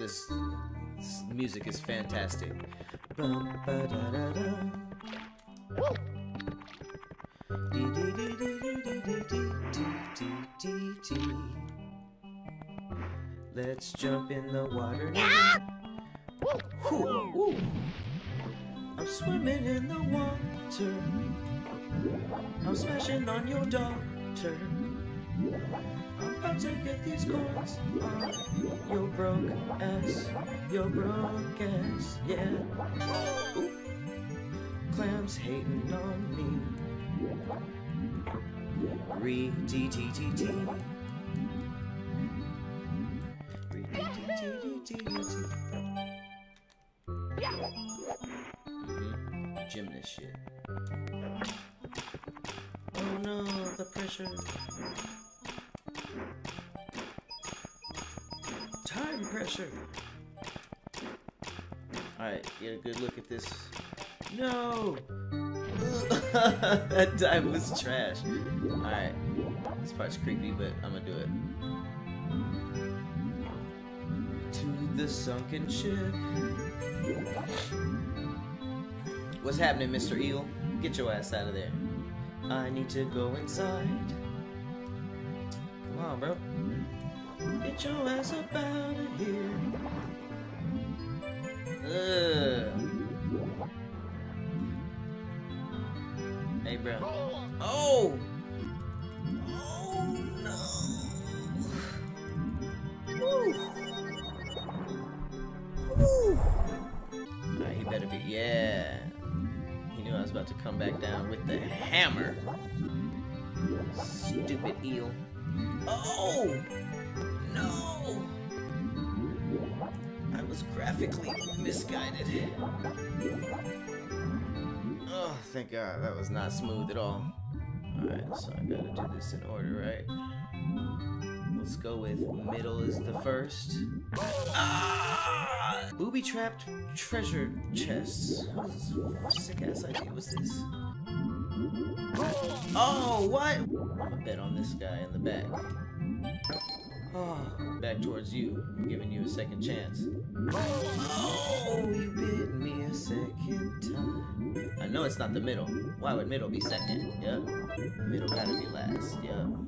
This, this music is fantastic. Let's jump in the water now. I'm swimming in the water. I'm smashing on your daughter. I'm about to get these coins on your broke ass, your broke ass, yeah. Ooh. Clams hating on me. Re T T T T. Re T T T T T. Mhm. Gymnast shit. Oh no, the pressure. Pressure. Alright, get a good look at this. No! that dive was trash. Alright. This part's creepy, but I'm gonna do it. To the sunken ship. What's happening, Mr. Eel? Get your ass out of there. I need to go inside. Come on, bro. Your ass up out of here. Ugh. Hey, bro. Oh! Oh, no. Woo. Woo. He better be. Yeah. He knew I was about to come back down with the hammer. Stupid eel. Oh! No! I was graphically misguided. Oh, thank God. That was not smooth at all. Alright, so I gotta do this in order, right? Let's go with middle is the first. Ah! Booby trapped treasure chests. Sick ass idea was this? Oh, what? I'm bet on this guy in the back. Oh, back towards you. Giving you a second chance. Oh, you bit me a second time. I know it's not the middle. Why would middle be second? Yeah. Middle gotta be last. Yeah. Oh.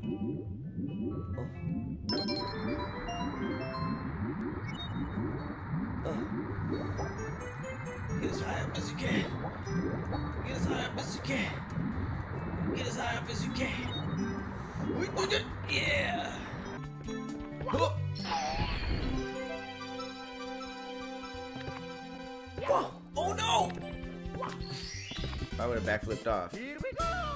Oh. Get as high up as you can. Get as high up as you can. Get as high up as you can. We did it. Yeah. Oh. Whoa. Oh no! I would have backflipped off. Here we go!